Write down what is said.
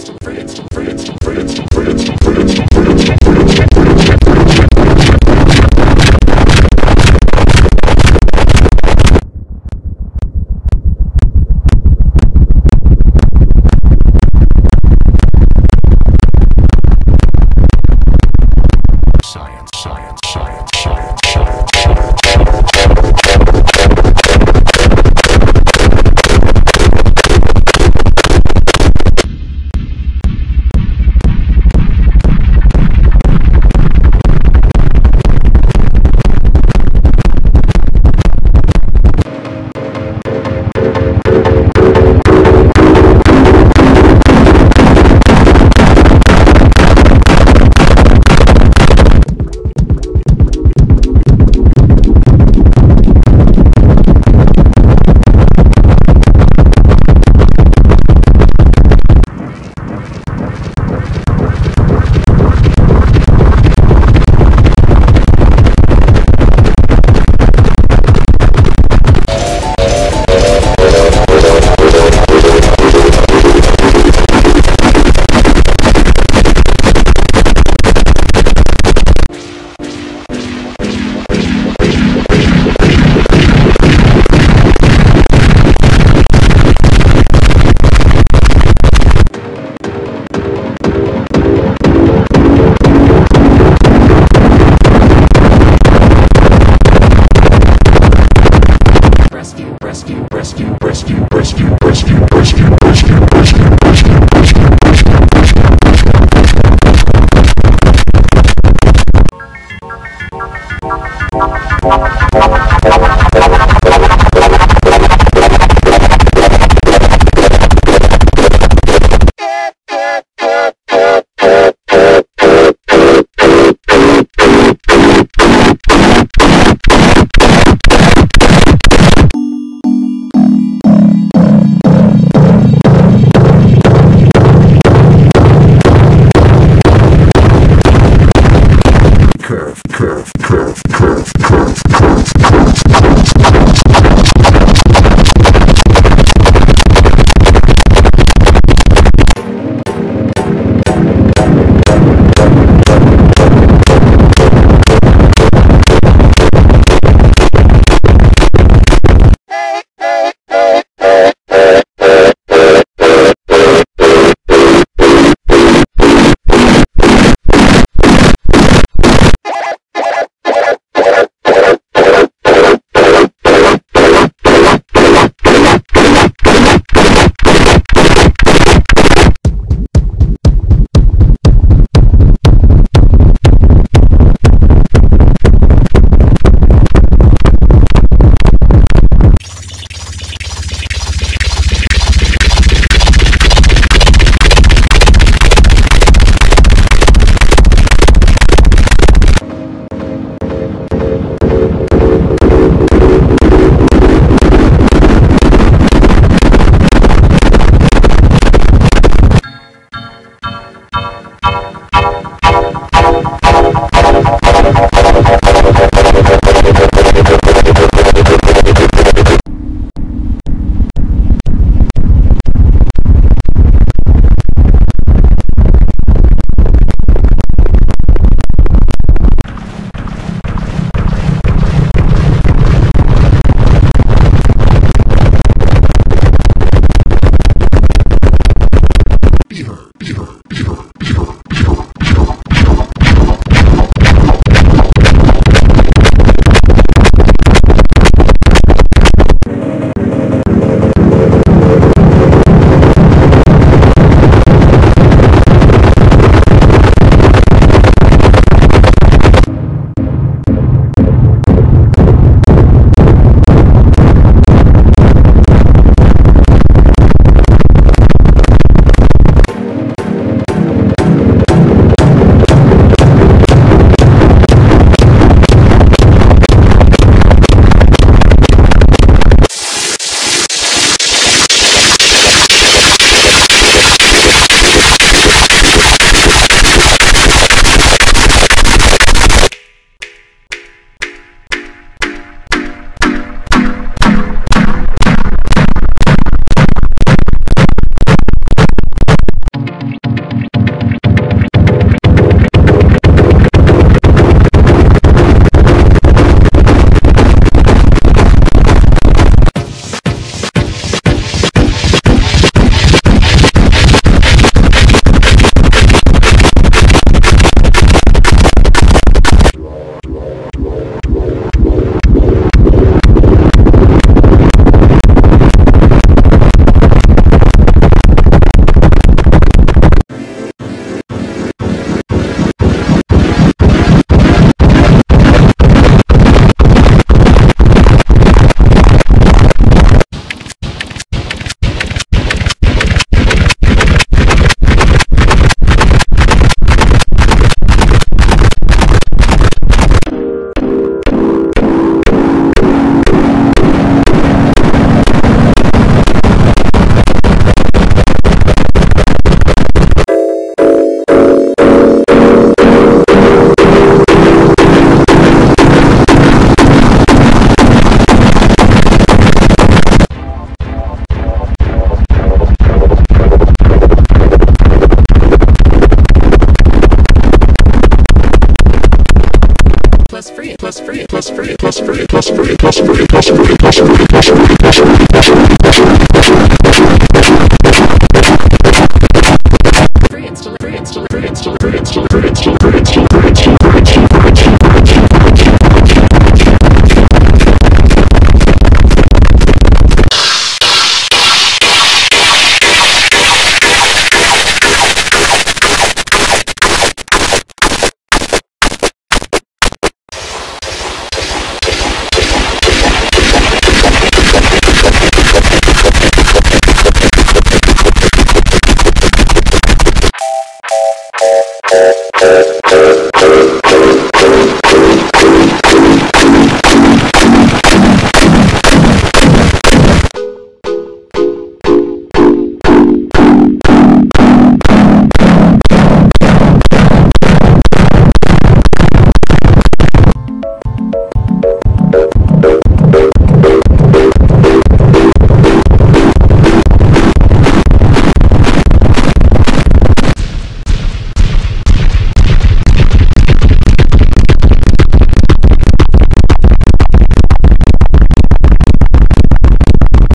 Science, rescue, rescue, rescue, rescue, rescue, rescue. Plus free plus free plus free plus free plus free plus free plus free plus free plus free